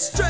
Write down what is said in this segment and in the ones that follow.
straight.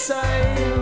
say.